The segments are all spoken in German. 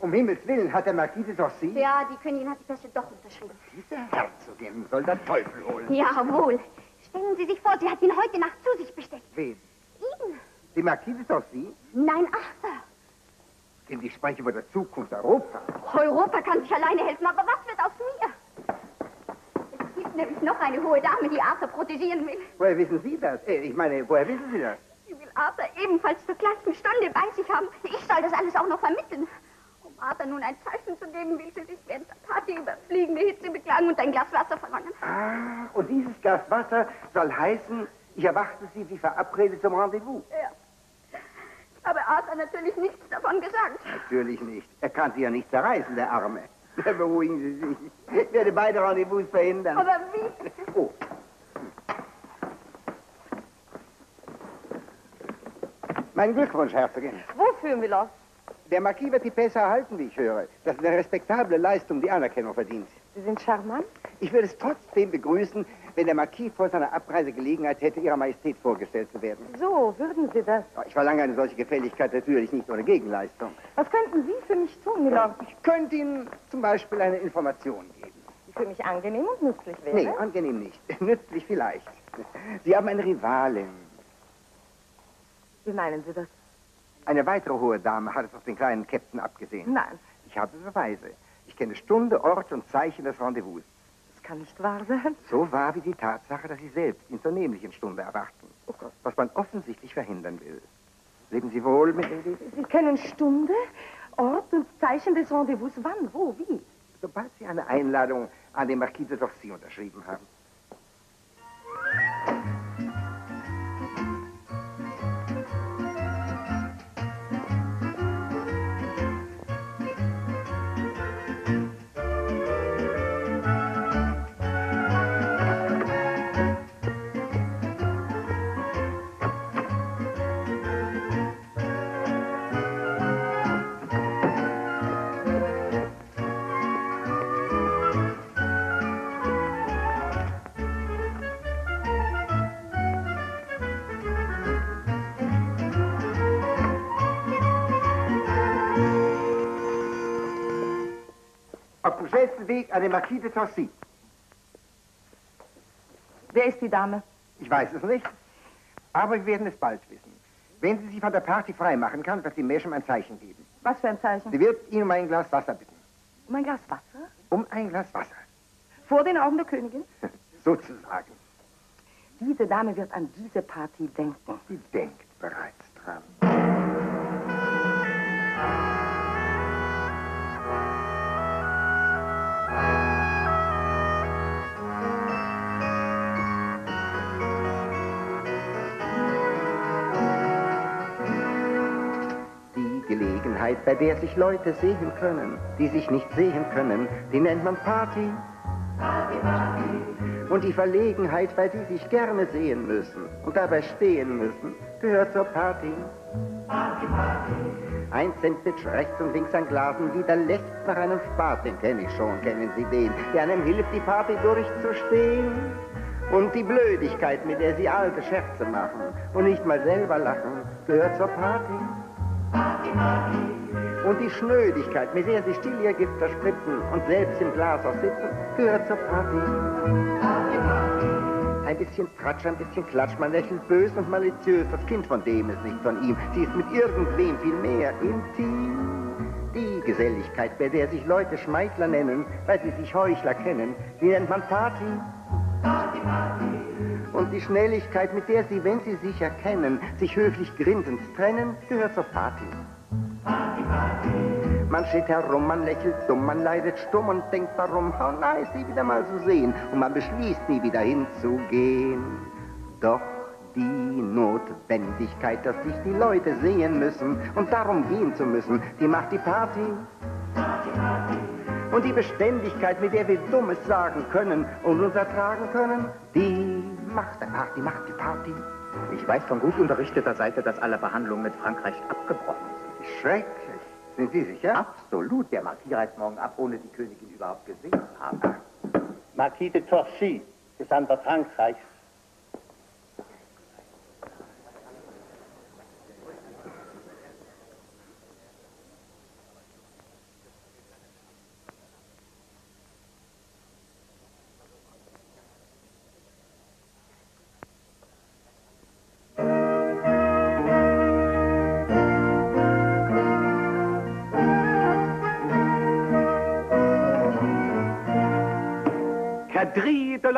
Um Himmels Willen, hat der Marquis de Torcy? Ja, die Königin hat die Pässe doch unterschrieben. Diese Herzogin soll der Teufel holen. Jawohl. Stellen Sie sich vor, sie hat ihn heute Nacht zu sich bestellt. Wen? Ihn? Die Marquis de Torcy? Nein, Arthur. Denn ich spreche über die Zukunft Europas. Europa kann sich alleine helfen, aber was wird aus mir? Es gibt nämlich noch eine hohe Dame, die Arthur protegieren will. Woher wissen Sie das? Äh, ich meine, woher wissen Sie das? Sie will Arthur ebenfalls zur gleichen Stunde bei sich haben. Ich soll das alles auch noch vermitteln. Arthur nun ein Zeichen zu geben, will sie sich während der Party über fliegende Hitze beklagen und ein Glas Wasser verlangen. Ah, und dieses Glas Wasser soll heißen, ich erwarte Sie wie verabredet zum Rendezvous. Ja. Aber Arthur natürlich nichts davon gesagt. Natürlich nicht. Er kann Sie ja nicht zerreißen, der Arme. Beruhigen Sie sich. Ich werde beide Rendezvous verhindern. Aber wie? Oh. Mein Glückwunsch, Herzogin. Wofür, Miller? Der Marquis wird die Pässe erhalten, wie ich höre. Das ist eine respektable Leistung, die Anerkennung verdient. Sie sind charmant. Ich würde es trotzdem begrüßen, wenn der Marquis vor seiner Abreise Gelegenheit hätte, Ihrer Majestät vorgestellt zu werden. So, würden Sie das? Ich verlange eine solche Gefälligkeit natürlich nicht ohne Gegenleistung. Was könnten Sie für mich tun, Miller? Ich könnte Ihnen zum Beispiel eine Information geben. Die für mich angenehm und nützlich wäre? Nee, angenehm nicht. Nützlich vielleicht. Sie haben eine Rivalin. Wie meinen Sie das? Eine weitere hohe Dame hat es auf den kleinen Captain abgesehen. Nein, Ich habe Beweise. Ich kenne Stunde, Ort und Zeichen des Rendezvous. das kann nicht wahr sein. So wahr wie die Tatsache, dass Sie selbst ihn zur nämlichen Stunde erwarten. Oh Gott. Was man offensichtlich verhindern will. Leben Sie wohl, Milady? Sie kennen Stunde, Ort und Zeichen des Rendezvous. Wann, wo, wie? Sobald Sie eine Einladung an den Marquis de Torcy unterschrieben haben. Auf dem schnellsten Weg an den Marquis de Torcy. Wer ist die Dame? Ich weiß es nicht, aber wir werden es bald wissen. Wenn sie sich von der Party freimachen kann, wird sie Meschem ein Zeichen geben. Was für ein Zeichen? Sie wird ihn um ein Glas Wasser bitten. Um ein Glas Wasser? Um ein Glas Wasser. Vor den Augen der Königin? Sozusagen. Diese Dame wird an diese Party denken. Sie denkt bereits dran. Gelegenheit, bei der sich Leute sehen können, die sich nicht sehen können, die nennt man Party. Und die Verlegenheit, bei die sich gerne sehen müssen und dabei stehen müssen, gehört zur Party. Ein Sandwich rechts und links ein Glasen wieder lächzt nach einem Spaß, den kenne ich schon, kennen Sie den, der einem hilft, die Party durchzustehen. Und die Blödigkeit, mit der sie alte Scherze machen und nicht mal selber lachen, gehört zur Party. Und die Schnödigkeit, mit der sie still ihr Gift verspritzen und selbst im Glas auch sitzen, gehört zur Party. Ein bisschen Tratsch, ein bisschen Klatsch, man lächelt bös und maliziös, das Kind von dem ist nicht von ihm, sie ist mit irgendwem viel mehr intim. Die Geselligkeit, bei der sich Leute Schmeichler nennen, weil sie sich Heuchler kennen, die nennt man Party. Und die Schnelligkeit, mit der sie, wenn sie sich erkennen, sich höflich grinsend trennen, gehört zur Party. Man steht herum, man lächelt dumm, man leidet stumm und denkt, warum, how nice, sie wieder mal zu sehen. Und man beschließt, nie wieder hinzugehen. Doch die Notwendigkeit, dass sich die Leute sehen müssen und darum gehen zu müssen, die macht die Party. Und die Beständigkeit, mit der wir Dummes sagen können und uns ertragen können, die macht die Party, macht die Party. Ich weiß von gut unterrichteter Seite, dass alle Verhandlungen mit Frankreich abgebrochen sind. Schrecklich. Sind Sie sicher? Absolut. Der Marquis reist morgen ab, ohne die Königin überhaupt gesehen zu haben. Marquis de Torcy, Gesandter Frankreichs.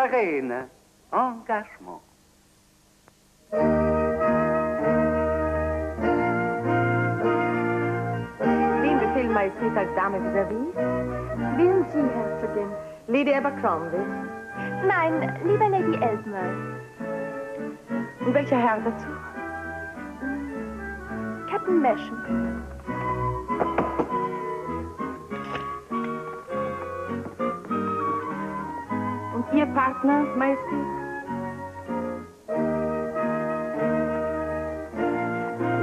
Quadrille de la reine. Engagement. Wen befehlen Majestät als Dame vis-à-vis? Wählen Sie, Herzogin. Lady Abercrombie. Nein, lieber Lady Elsmer. Und welcher Herr dazu? Captain Masham. Partner, Majestät?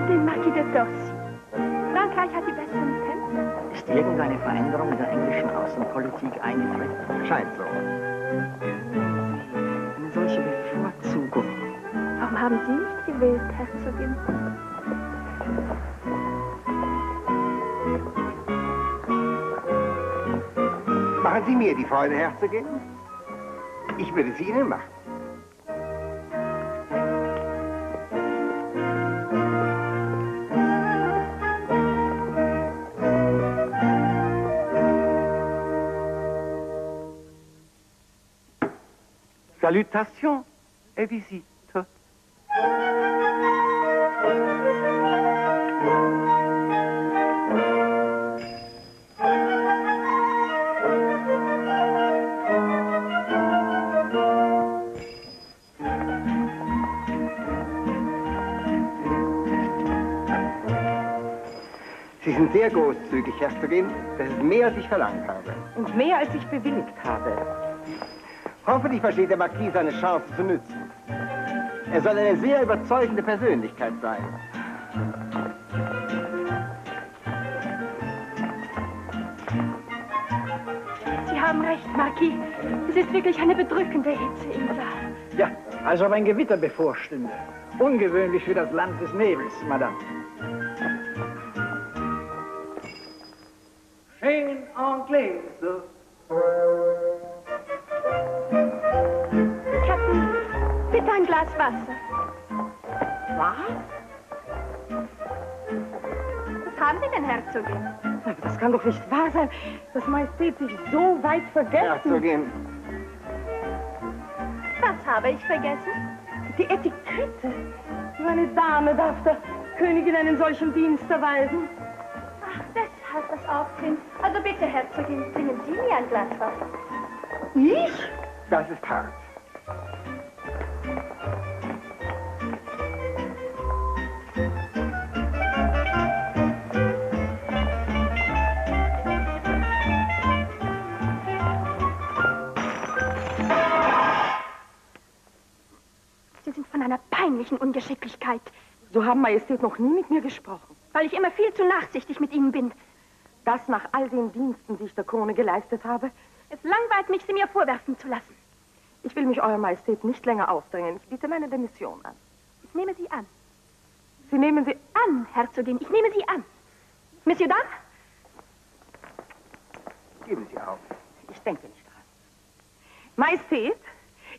Den Marquis de Torcy. Frankreich hat die besseren Tänzer. Ist irgendeine Veränderung in der englischen Außenpolitik eingetreten? Scheint so. Eine solche Bevorzugung. Warum haben Sie nicht gewählt, Herzogin? Machen Sie mir die Freude, Herzogin. Ich würde sie Ihnen machen. Salutations et visites. Sind sehr großzügig, Herzogin. Das ist mehr, als ich verlangt habe. Und mehr, als ich bewilligt habe. Hoffentlich versteht der Marquis seine Chance zu nützen. Er soll eine sehr überzeugende Persönlichkeit sein. Sie haben recht, Marquis. Es ist wirklich eine bedrückende Hitze im Saal. Ja, als ob ein Gewitter bevorstünde. Ungewöhnlich für das Land des Nebels, Madame. Anglaise. Captain, bitte ein Glas Wasser. Was? Was haben Sie denn, Herzogin? Das kann doch nicht wahr sein, dass Majestät sich so weit vergessen. Herzogin, Was habe ich vergessen? Die Etikette. Nur eine Dame darf der Königin einen solchen Dienst erweisen. Ach, deshalb das Aufsehen. Also bitte, Herzogin, bringen Sie mir ein Glas Wasser. Ich? das ist hart. Sie sind von einer peinlichen Ungeschicklichkeit, So haben Majestät noch nie mit mir gesprochen. weil ich immer viel zu nachsichtig mit Ihnen bin. Das nach all den Diensten, die ich der Krone geleistet habe. Es langweilt mich, Sie mir vorwerfen zu lassen. Ich will mich Eurer Majestät nicht länger aufdrängen. Ich biete meine Demission an. Ich nehme Sie an. Sie nehmen sie... An, Herzogin, ich nehme Sie an. Monsieur Dame? Geben Sie auf. Ich denke nicht dran. Majestät,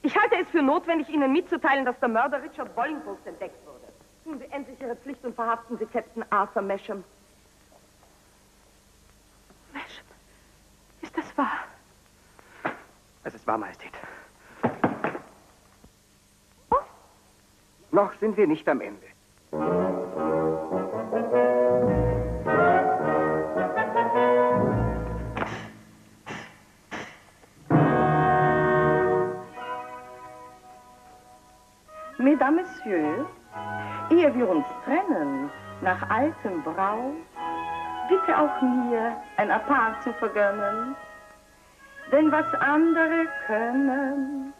ich halte es für notwendig, Ihnen mitzuteilen, dass der Mörder Richard Bollingpost entdeckt wurde. Tun Sie endlich Ihre Pflicht und verhaften Sie Captain Arthur Masham. Masham, ist das wahr? Es ist wahr, Majestät. Noch sind wir nicht am Ende. Mesdames, Messieurs, ehe wir uns trennen, nach altem Brauch, bitte auch mir ein Apart zu vergönnen. Denn was andere können,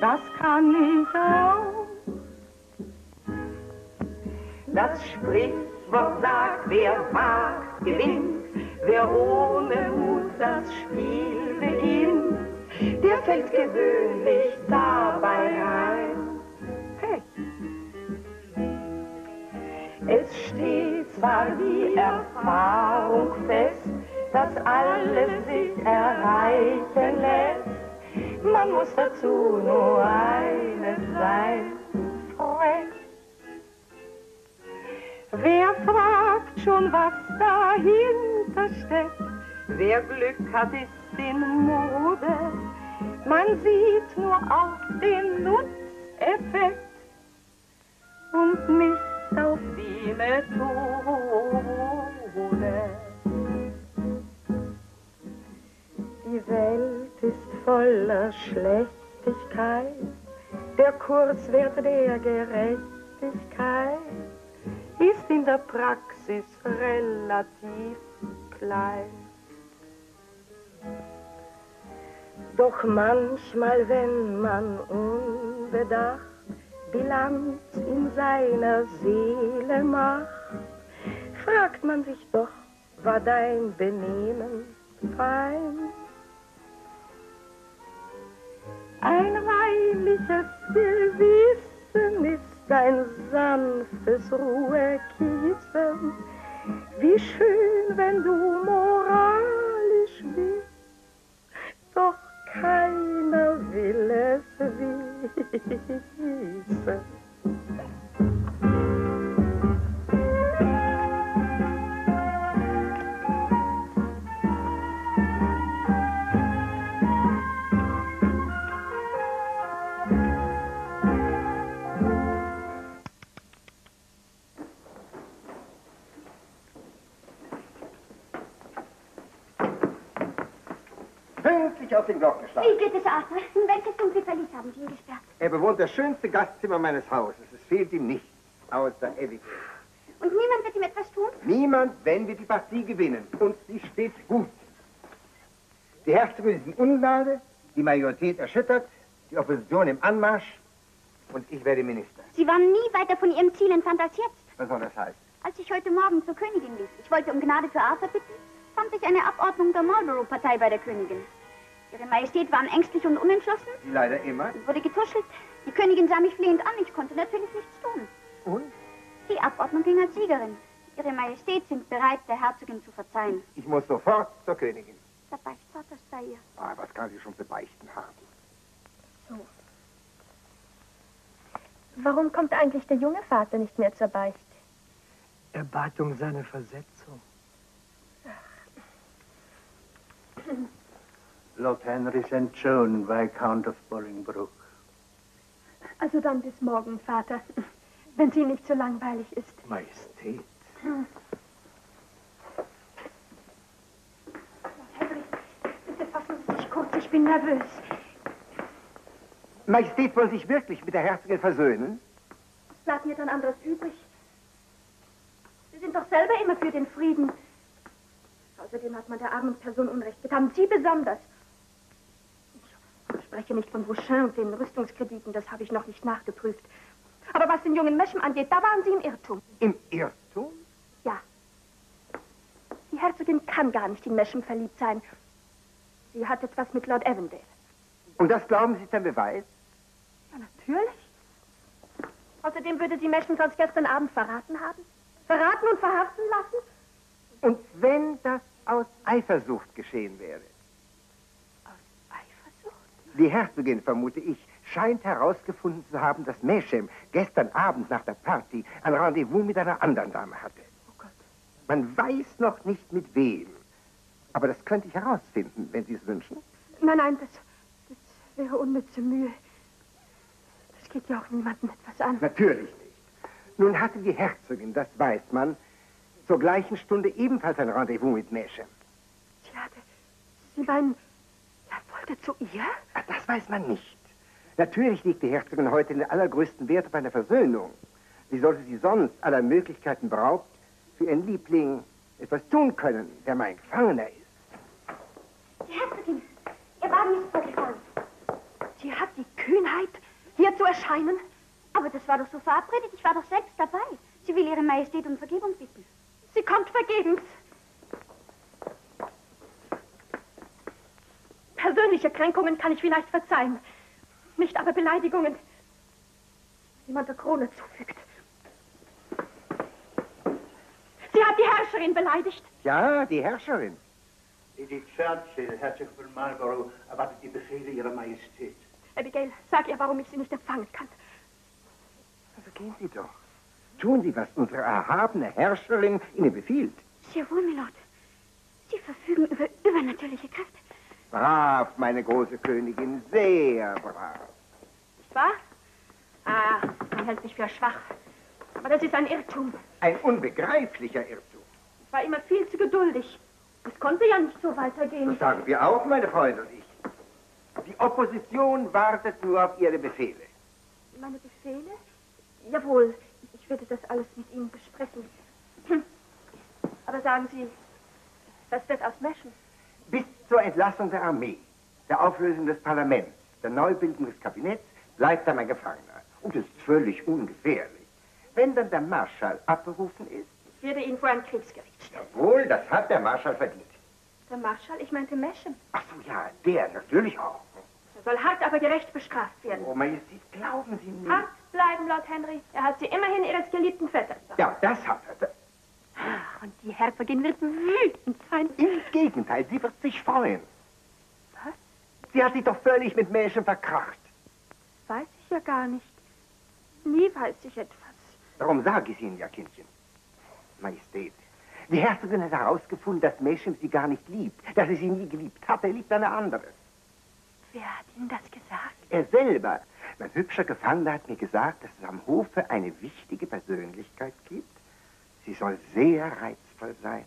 das kann ich auch. Das Sprichwort sagt, wer wagt, gewinnt. Wer ohne Mut das Spiel beginnt, der fällt gewöhnlich dabei ein. Pech. Es steht zwar die Erfahrung fest, dass alles sich erreichen Man muss dazu nur eines sein, frech. Wer fragt schon, was dahinter steckt? Wer Glück hat, ist in Mode. Man sieht nur auf den Nutzeffekt und nicht auf die Methode. Die Welt voller Schlechtigkeit, der Kurswert der Gerechtigkeit ist in der Praxis relativ klein. Doch manchmal, wenn man unbedacht Bilanz in seiner Seele macht, fragt man sich doch, war dein Benehmen fein? Ein reinliches Gewissen ist ein sanftes Ruhekissen. Wie schön, wenn du moralisch bist, doch keiner will es wissen. Pünktlich auf den Glockenschlag. Wie geht es, Arthur? In welches dunkle Verlies haben Sie ihn gesperrt? Er bewohnt das schönste Gastzimmer meines Hauses. Es fehlt ihm nichts, außer Abigail. Und niemand wird ihm etwas tun? Niemand, wenn wir die Partie gewinnen. Und sie steht gut. Die Herzogin ist in Ungnade, die Majorität erschüttert, die Opposition im Anmarsch und ich werde Minister. Sie waren nie weiter von Ihrem Ziel entfernt als jetzt. Was soll das heißen? Als ich heute Morgen zur Königin lief, ich wollte um Gnade für Arthur bitten, fand ich eine Abordnung der Marlborough-Partei bei der Königin. Ihre Majestät waren ängstlich und unentschlossen Wie leider immer. und wurde getuschelt. Die Königin sah mich flehend an, ich konnte natürlich nichts tun. Und? Die Abordnung ging als Siegerin. Ihre Majestät sind bereit, der Herzogin zu verzeihen. Ich muss sofort zur Königin. Der Beichtvater ist bei ihr. Ah, was kann sie schon zu beichten haben? Warum kommt eigentlich der junge Vater nicht mehr zur Beichte? Er bat um seine Versetzung. Lord Henry St. John, Viscount of Bolingbroke. Also dann bis morgen, Vater. Wenn sie nicht so langweilig ist. Majestät. Henry, bitte fassen Sie sich kurz, ich bin nervös. Majestät wollen sich wirklich mit der Herzogin versöhnen? Was bleibt mir dann anderes übrig? Sie sind doch selber immer für den Frieden. Außerdem hat man der armen Person Unrecht getan. Sie besonders. Ich spreche nicht von Bouchin und den Rüstungskrediten, das habe ich noch nicht nachgeprüft. Aber was den jungen Meschen angeht, da waren Sie im Irrtum. Im Irrtum? Ja. Die Herzogin kann gar nicht in Meschen verliebt sein. Sie hat etwas mit Lord Avondale. Und das glauben Sie ist ein Beweis? Ja, natürlich. Außerdem würde sie Meschen sonst gestern Abend verraten haben. Verraten und verhaften lassen? Und wenn das aus Eifersucht geschehen wäre? Die Herzogin, vermute ich, scheint herausgefunden zu haben, dass Meschem gestern Abend nach der Party ein Rendezvous mit einer anderen Dame hatte. Oh Gott. Man weiß noch nicht mit wem. Aber das könnte ich herausfinden, wenn Sie es wünschen. Nein, nein, das, das wäre unnütze Mühe. Das geht ja auch niemandem etwas an. Natürlich nicht. Nun hatte die Herzogin, das weiß man, zur gleichen Stunde ebenfalls ein Rendezvous mit Meschem. Sie hatte. Sie meinen, er wollte zu ihr? Das weiß man nicht. Natürlich liegt die Herzogin heute den allergrößten Wert auf eine Versöhnung. Wie sollte sie sonst aller Möglichkeiten beraubt, für ihren Liebling etwas tun können, der mein Gefangener ist? Die Herzogin, ihr Wagen ist vorgefahren. Sie hat die Kühnheit, hier zu erscheinen? Aber das war doch so verabredet, ich war doch selbst dabei. Sie will Ihre Majestät um Vergebung bitten. Sie kommt vergebens. Persönliche Kränkungen kann ich vielleicht verzeihen. Nicht aber Beleidigungen, die man der Krone zufügt. Sie hat die Herrscherin beleidigt. Ja, die Herrscherin. Lady Churchill, Herzog von Marlborough, erwartet die Befehle Ihrer Majestät. Abigail, sag ihr, warum ich sie nicht empfangen kann. Also gehen Sie doch. Tun Sie, was unsere erhabene Herrscherin Ihnen befiehlt. Sehr wohl, Milord. Sie verfügen über übernatürliche Kräfte. Brav, meine große Königin, sehr brav. Nicht wahr? Ah, man hält mich für schwach. Aber das ist ein Irrtum. Ein unbegreiflicher Irrtum. Ich war immer viel zu geduldig. Es konnte ja nicht so weitergehen. Das sagen wir auch, meine Freunde und ich. Die Opposition wartet nur auf ihre Befehle. Meine Befehle? Jawohl, ich werde das alles mit Ihnen besprechen. Hm. Aber sagen Sie, was wird aus Meschen? Bis zur Entlassung der Armee, der Auflösung des Parlaments, der Neubildung des Kabinetts bleibt er mein Gefangener. Und das ist völlig ungefährlich. Wenn dann der Marschall abberufen ist, Ich werde ihn vor ein Kriegsgericht stellen. jawohl, das hat der Marschall verdient. Der Marschall, ich meinte Meschen. Ach so, ja, der natürlich auch. Er soll hart, aber gerecht bestraft werden. Oh, Majestät, glauben Sie mir. Hart bleiben, Lord Henry. Er hat sie immerhin Ihres geliebten Vetters. Ja, das hat er. Und die Herzogin wird wütend sein. Im Gegenteil, sie wird sich freuen. Was? Sie hat sich doch völlig mit Mädchen verkracht. Weiß ich ja gar nicht. Nie weiß ich etwas. Darum sage ich Ihnen ja, Kindchen. Majestät, die Herzogin hat herausgefunden, dass Mädchen sie gar nicht liebt, dass sie sie nie geliebt hat. Er liebt eine andere. Wer hat Ihnen das gesagt? Er selber, mein hübscher Gefangener, hat mir gesagt, dass es am Hofe eine wichtige Persönlichkeit gibt. Sie soll sehr reizvoll sein,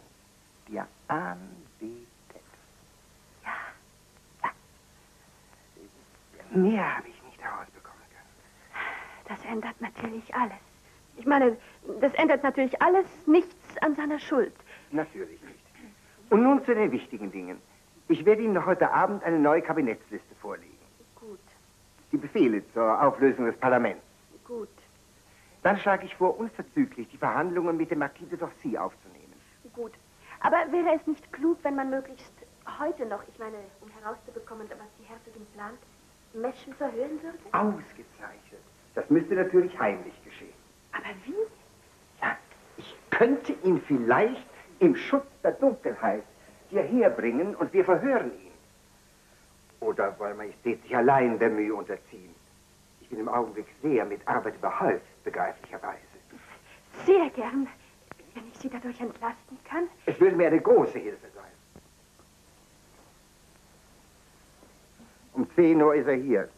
die er anbetet. Ja. ja. Mehr habe ich nicht herausbekommen können. Das ändert natürlich alles. Ich meine, das ändert natürlich alles nichts an seiner Schuld. Natürlich nicht. Und nun zu den wichtigen Dingen. Ich werde Ihnen noch heute Abend eine neue Kabinettsliste vorlegen. Gut, Die Befehle zur Auflösung des Parlaments. gut, Dann schlage ich vor, unverzüglich die Verhandlungen mit dem Marquis de Dorcy aufzunehmen. gut. Aber wäre es nicht klug, wenn man möglichst heute noch, ich meine, um herauszubekommen, was die Herzogin plant, Menschen verhören würde? Ausgezeichnet. Das müsste natürlich heimlich geschehen. Aber wie? Ja, ich könnte ihn vielleicht im Schutz der Dunkelheit hierher bringen und wir verhören ihn. Oder wollen Majestät sich allein der Mühe unterziehen? Ich bin im Augenblick sehr mit Arbeit überhäuft, begreiflicherweise. Sehr gern, wenn ich Sie dadurch entlasten kann. Es würde mir eine große Hilfe sein. Um 10 Uhr ist er hier.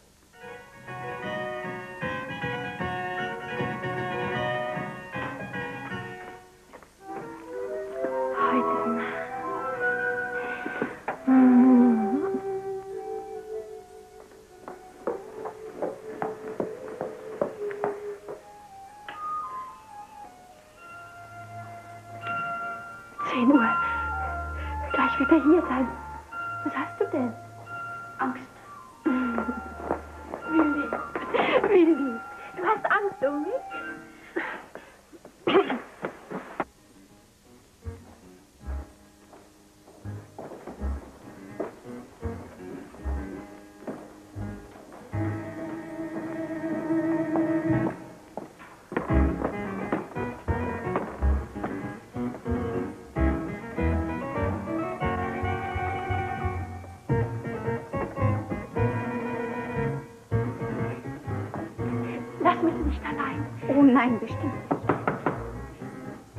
Nein, bestimmt nicht.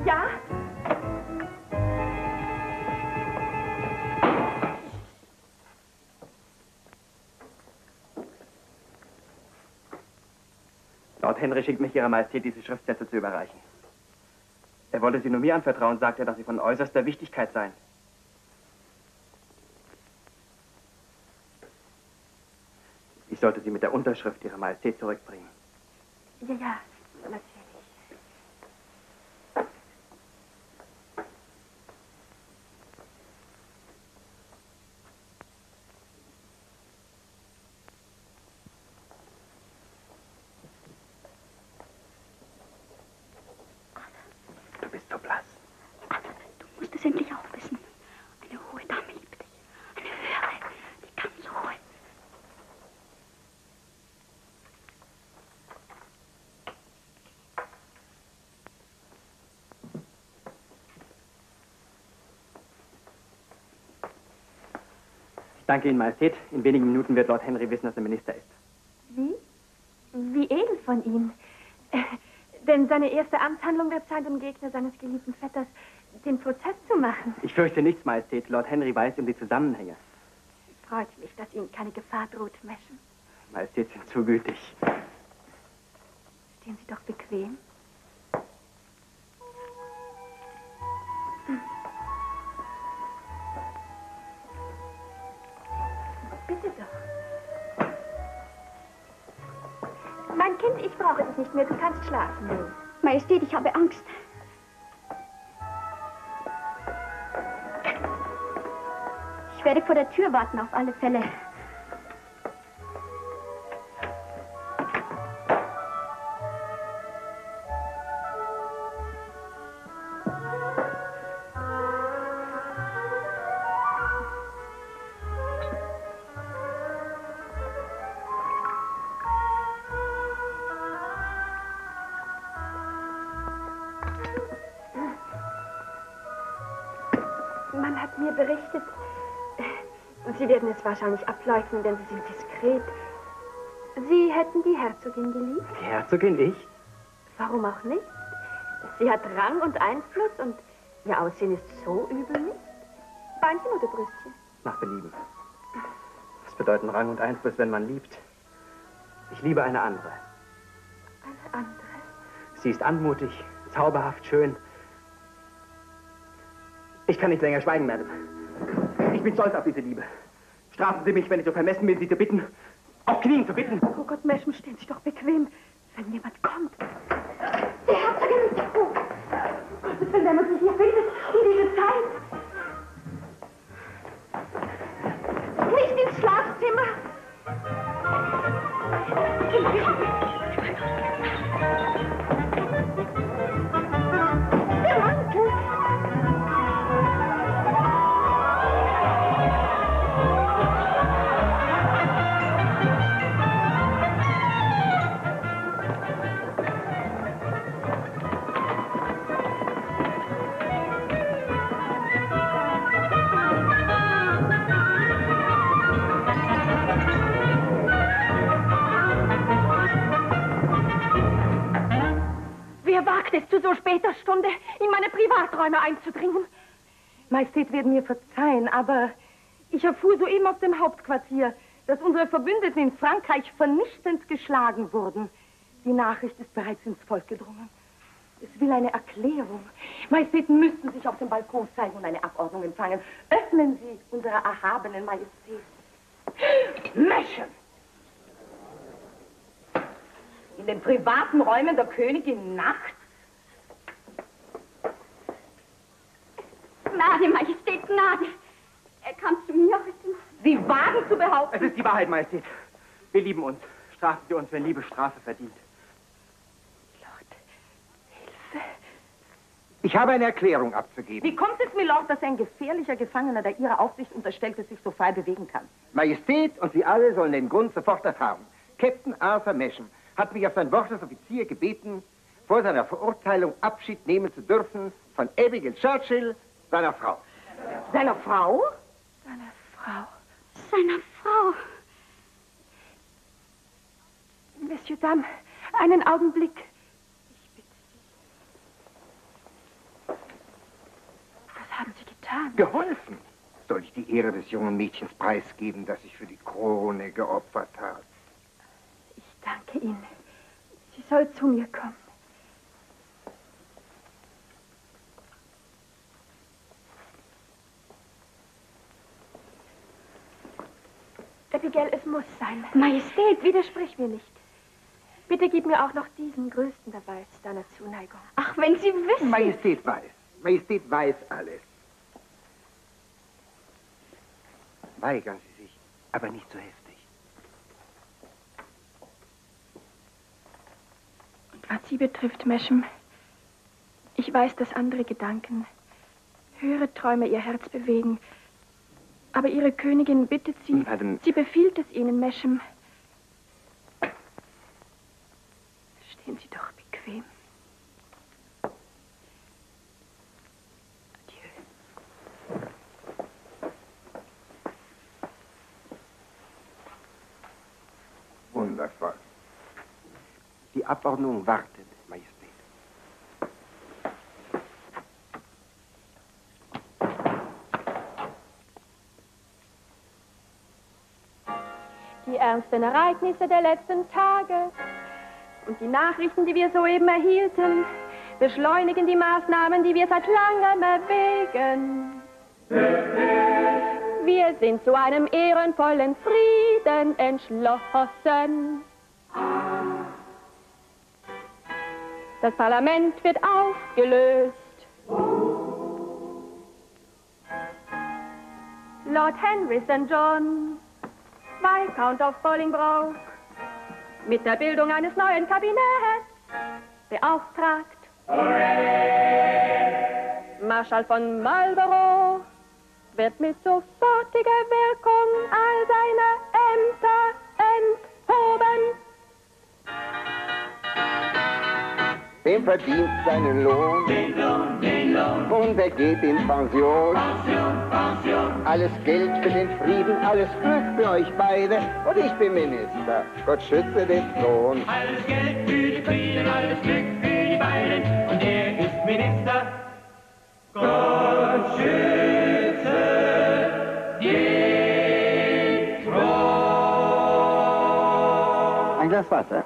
Ja? Lord Henry schickt mich Ihrer Majestät, diese Schriftsätze zu überreichen. Er wollte sie nur mir anvertrauen, sagt er, dass sie von äußerster Wichtigkeit seien. Ich sollte sie mit der Unterschrift Ihrer Majestät zurückbringen. Ja, ja, natürlich. Du bist so blass. Du musst es endlich auch wissen. Eine hohe Dame liebt dich. Eine höhere, die ganz hohe. Ich danke Ihnen, Majestät. In wenigen Minuten wird Lord Henry wissen, dass er Minister ist. Wie? Wie edel von ihm. Äh, denn seine erste Amtshandlung wird sein, dem Gegner seines geliebten Vetters den Prozess zu machen. Ich fürchte nichts, Majestät. Lord Henry weiß um die Zusammenhänge. freut mich, dass Ihnen keine Gefahr droht, Meschen. Majestät sind zu gütig. Stehen Sie doch bequem. Doch. Mein Kind, ich brauche dich nicht mehr. Du kannst schlafen. Majestät, ich habe Angst. Ich werde vor der Tür warten, auf alle Fälle. Berichtet, Sie werden es wahrscheinlich ableugnen, denn Sie sind diskret. Sie hätten die Herzogin geliebt. Die Herzogin, ich? Warum auch nicht? Sie hat Rang und Einfluss und ihr Aussehen ist so übel nicht. Beinchen oder Brüstchen? Nach Belieben. Was bedeuten Rang und Einfluss, wenn man liebt? Ich liebe eine andere. Eine andere. Sie ist anmutig, zauberhaft, schön. Ich kann nicht länger schweigen, Madame. Ich bin stolz auf diese Liebe. Strafen Sie mich, wenn ich so vermessen bin, Sie zu bitten, auf Knien zu bitten. Oh Gott, Meschen, stehen Sie doch bequem, wenn jemand kommt. Die Herzogin! Oh, Gottes Willen, wenn man sich hier findet, in diese Zeit. Nicht ins Schlafzimmer! Der Wer wagt es zu so später Stunde, in meine Privaträume einzudringen? Majestät werden mir verzeihen, aber ich erfuhr soeben aus dem Hauptquartier, dass unsere Verbündeten in Frankreich vernichtend geschlagen wurden. Die Nachricht ist bereits ins Volk gedrungen. Es will eine Erklärung. Majestät müssen sich auf dem Balkon zeigen und eine Abordnung empfangen. Öffnen Sie unserer erhabenen Majestät. Mäschen! In den privaten Räumen der Königin Nacht? Gnade, Majestät, Gnade! Er kam zu mir heute. Sie wagen zu behaupten... Es ist die Wahrheit, Majestät. Wir lieben uns. Strafen Sie uns, wenn Liebe Strafe verdient. Ich habe eine Erklärung abzugeben. Wie kommt es, Milord, dass ein gefährlicher Gefangener, der Ihrer Aufsicht unterstellt ist, sich so frei bewegen kann? Majestät und Sie alle sollen den Grund sofort erfahren. Captain Arthur Meschen hat mich auf sein Wort als Offizier gebeten, vor seiner Verurteilung Abschied nehmen zu dürfen von Abigail Churchill, seiner Frau. Seiner Frau? Seine Frau. Seiner Frau. Monsieur Dame, einen Augenblick. Was haben Sie getan? Geholfen. Soll ich die Ehre des jungen Mädchens preisgeben, das sich für die Krone geopfert hat? Ich danke Ihnen. Sie soll zu mir kommen. Abigail, es muss sein. Majestät, Widersprich mir nicht. Bitte gib mir auch noch diesen größten Beweis deiner Zuneigung. ach, wenn Sie wissen. Majestät weiß. Majestät weiß alles. Weigern Sie sich, aber nicht so heftig. Was Sie betrifft, Meschem, ich weiß, dass andere Gedanken, höhere Träume ihr Herz bewegen. Aber Ihre Königin bittet Sie, Madame- sie befiehlt es Ihnen, Meschem. Stehen Sie doch bequem. Adieu. Wundervoll. Die Abordnung wartet, ernsten Ereignisse der letzten Tage und die Nachrichten, die wir soeben erhielten, beschleunigen die Maßnahmen, die wir seit langem erwägen. Wir sind zu einem ehrenvollen Frieden entschlossen. Das Parlament wird aufgelöst. Lord Henry St. John, Viscount of Bolingbroke, mit der Bildung eines neuen Kabinetts beauftragt. Marschall von Marlborough wird mit sofortiger Wirkung all seine Ämter enthoben. Dem verdient seinen Lohn, den Lohn. Und er geht in Pension. Pension, Pension. Alles Geld für den Frieden, alles Glück für euch beide. Und ich bin Minister. Gott schütze den Thron. Alles Geld für den Frieden, alles Glück für die beiden. Und er ist Minister. Gott schütze den Thron. Ein Glas Wasser.